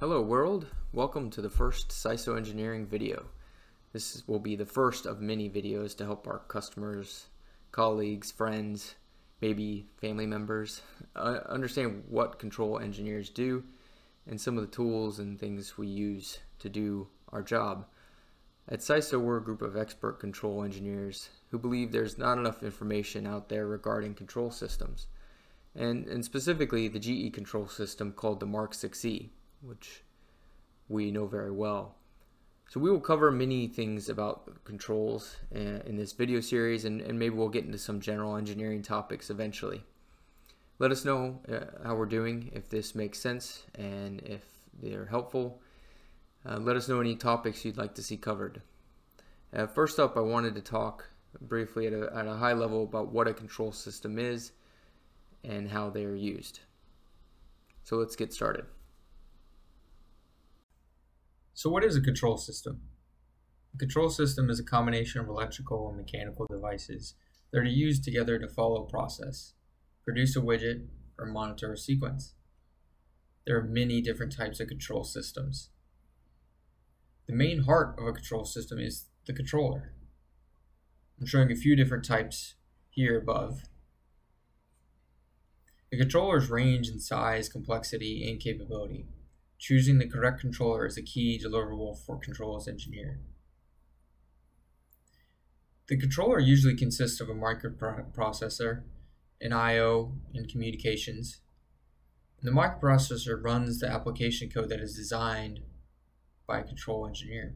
Hello world, welcome to the first SISO engineering video. This will be the first of many videos to help our customers, colleagues, friends, maybe family members uh, understand what control engineers do and some of the tools and things we use to do our job. At SISO, we're a group of expert control engineers who believe there's not enough information out there regarding control systems, and, and specifically the GE control system called the Mark VIe which we know very well. So we will cover many things about controls uh, in this video series and, and maybe we'll get into some general engineering topics eventually. Let us know uh, how we're doing, if this makes sense and if they're helpful. Uh, let us know any topics you'd like to see covered. Uh, first up, I wanted to talk briefly at a, at a high level about what a control system is and how they are used. So let's get started. So what is a control system? A control system is a combination of electrical and mechanical devices that are used together to follow a process, produce a widget, or monitor a sequence. There are many different types of control systems. The main heart of a control system is the controller. I'm showing a few different types here above. The controllers range in size, complexity, and capability. Choosing the correct controller is a key deliverable for controls engineer. The controller usually consists of a microprocessor, an I.O., and communications. And the microprocessor runs the application code that is designed by a control engineer.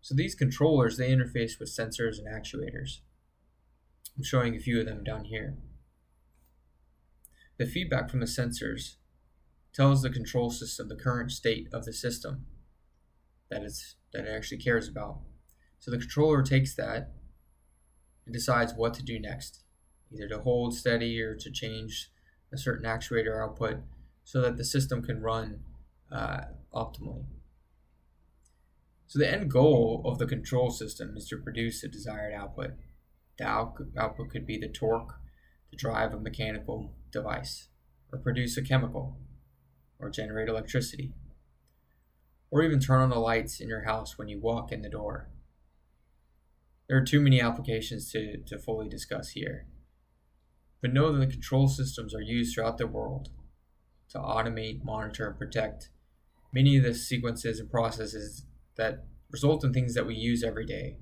So these controllers, they interface with sensors and actuators. I'm showing a few of them down here. The feedback from the sensors tells the control system the current state of the system that it's that it actually cares about. So the controller takes that and decides what to do next, either to hold steady or to change a certain actuator output so that the system can run uh, optimally. So the end goal of the control system is to produce a desired output. The out output could be the torque to drive a mechanical device or produce a chemical or generate electricity, or even turn on the lights in your house when you walk in the door. There are too many applications to, to fully discuss here. But know that the control systems are used throughout the world to automate, monitor, and protect many of the sequences and processes that result in things that we use every day,